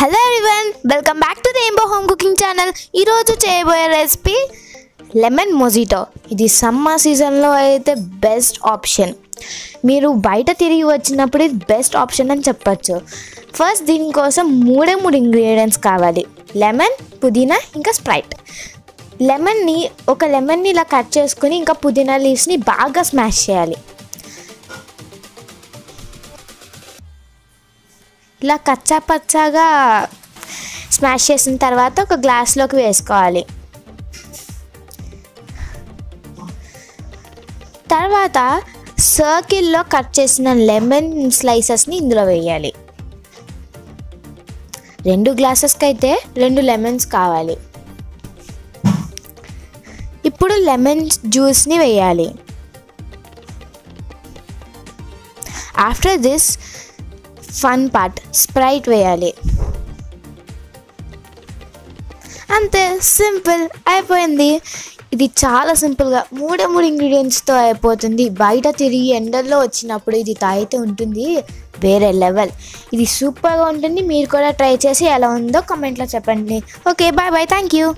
Hello everyone welcome back to rainbow home cooking channel ఈరోజు చేయబోయే recipe lemon mojito ఇది summer సీజన్లో అయితే బెస్ట్ ఆప్షన్ మీరు బయట తిరిగి వచ్చినప్పుడు ఇది బెస్ట్ ఆప్షన్ అని చెప్పచ్చు. ఫస్ట్ దీనికోసం మూడే మూడు ఇంగ్రీడియంట్స్ కావాలి. లెమన్ పుదీనా ఇంకా స్ప్రైట్ లెమన్ని ఒక లెమన్ని ఇలా కట్ చేసుకుని ఇంకా పుదీనా లీవ్స్ని బాగా స్మాష్ చేయాలి. ఇలా కచ్చా పచ్చాగా స్మాష్ చేసిన తర్వాత ఒక గ్లాస్లోకి వేసుకోవాలి. తర్వాత సర్కిల్లో కట్ చేసిన లెమన్ స్లైసెస్ని ఇందులో వేయాలి. రెండు గ్లాసెస్కి అయితే రెండు లెమన్స్ కావాలి. ఇప్పుడు లెమన్ జ్యూస్ని వేయాలి. After this fun part sprite వేయాలి. అంతే సింపుల్ అయిపోయింది. ఇది చాలా సింపుల్గా మూడే మూడు ఇంగ్రీడియంట్స్తో అయిపోతుంది. బయట తిరిగి ఎండల్లో వచ్చినప్పుడు ఇది తాగితే ఉంటుంది. వేరే లెవెల్. ఇది సూపర్గా ఉంటుంది. మీరు కూడా ట్రై చేసి ఎలా ఉందో కమెంట్లో చెప్పండి. Okay bye bye. Thank you